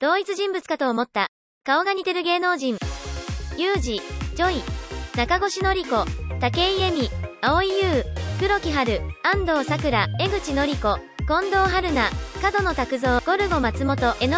同一人物かと思った。顔が似てる芸能人。ユージ、ジョイ、中越のり子、竹井恵美、青井優、黒木春、安藤桜、江口のり子、近藤春菜、角野拓造、ゴルゴ松本、江野